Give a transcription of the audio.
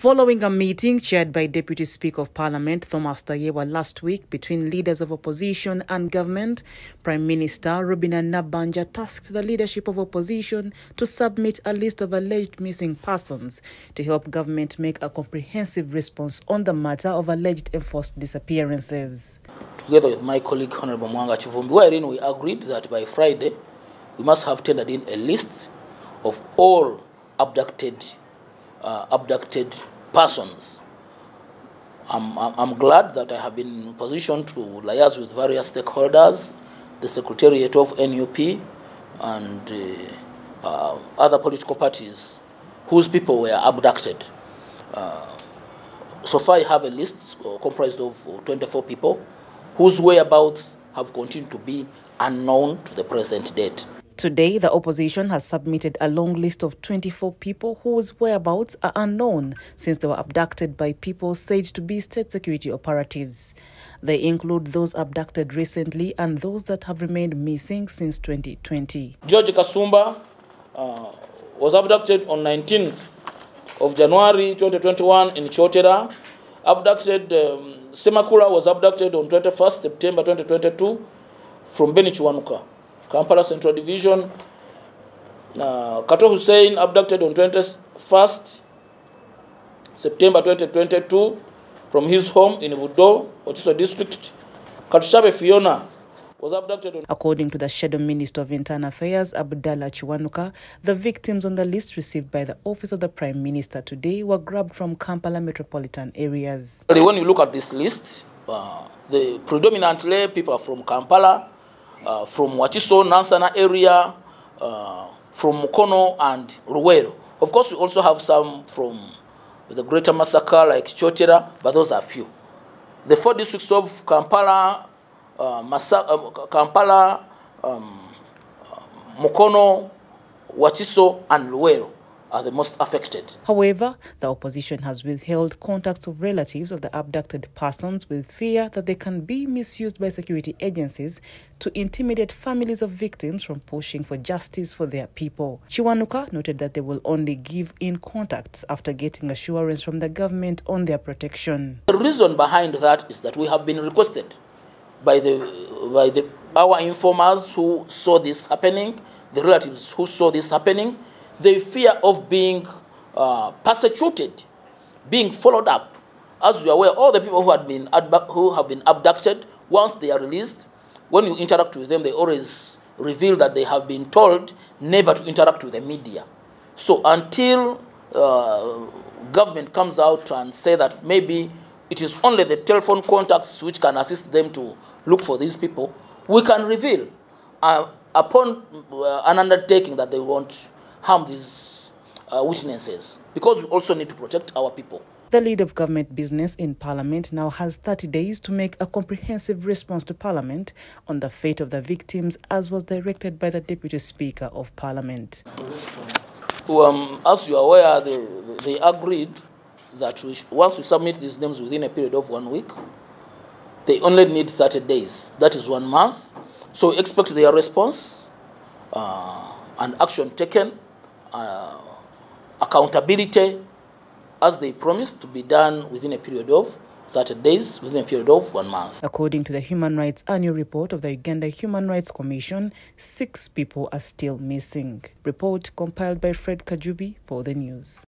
Following a meeting chaired by Deputy Speaker of Parliament Thomas Tayebwa last week between leaders of opposition and government, Prime Minister Robinah Nabbanja tasked the leadership of opposition to submit a list of alleged missing persons to help government make a comprehensive response on the matter of alleged enforced disappearances. Together with my colleague Honorable Muwanga Kivumbi, wherein we agreed that by Friday we must have tendered in a list of all abducted uh, abducted persons. I'm, I'm glad that I have been in position to liaise with various stakeholders, the Secretariat of NUP, and uh, uh, other political parties whose people were abducted. Uh, so far, I have a list uh, comprised of 24 people whose whereabouts have continued to be unknown to the present date. Today, the opposition has submitted a long list of 24 people whose whereabouts are unknown since they were abducted by people said to be state security operatives. They include those abducted recently and those that have remained missing since 2020. George Kasumba uh, was abducted on 19th of January 2021 in Kyotera. Abducted, um, Semakula was abducted on 21st September 2022 from Benichwanuka. Kampala Central Division. Uh, Kato Hussein abducted on 21st September 2022 from his home in Budo, Wakiso District. Katushabe Fiona was abducted on According to the Shadow Minister of Internal Affairs, Abdallah Kiwanuka, the victims on the list received by the Office of the Prime Minister today were grabbed from Kampala metropolitan areas. When you look at this list, uh, the predominantly people from Kampala, uh, from Wachiso, Nansana area, uh, from Mukono and Ruwero. Of course, we also have some from the Greater Massacre like Chotera, but those are few. The four districts of Kampala, uh, Masa uh, Kampala, um, Mukono, Wachiso, and Luwero are the most affected. However, the opposition has withheld contacts of relatives of the abducted persons with fear that they can be misused by security agencies to intimidate families of victims from pushing for justice for their people. Kiwanuka noted that they will only give in contacts after getting assurance from the government on their protection. The reason behind that is that we have been requested by the by the our informers who saw this happening, the relatives who saw this happening, the fear of being uh, persecuted, being followed up. As you are aware, all the people who, had been who have been abducted, once they are released, when you interact with them, they always reveal that they have been told never to interact with the media. So until uh, government comes out and say that maybe it is only the telephone contacts which can assist them to look for these people, we can reveal uh, upon uh, an undertaking that they want harm these uh, witnesses because we also need to protect our people. The lead of government business in Parliament now has 30 days to make a comprehensive response to Parliament on the fate of the victims, as was directed by the Deputy Speaker of Parliament. Um, as you are aware, they, they agreed that we once we submit these names within a period of one week, they only need 30 days. That is one month. So we expect their response uh, and action taken uh, accountability as they promised to be done within a period of 30 days, within a period of one month. According to the Human Rights Annual Report of the Uganda Human Rights Commission, six people are still missing. Report compiled by Fred Kajubi for the news.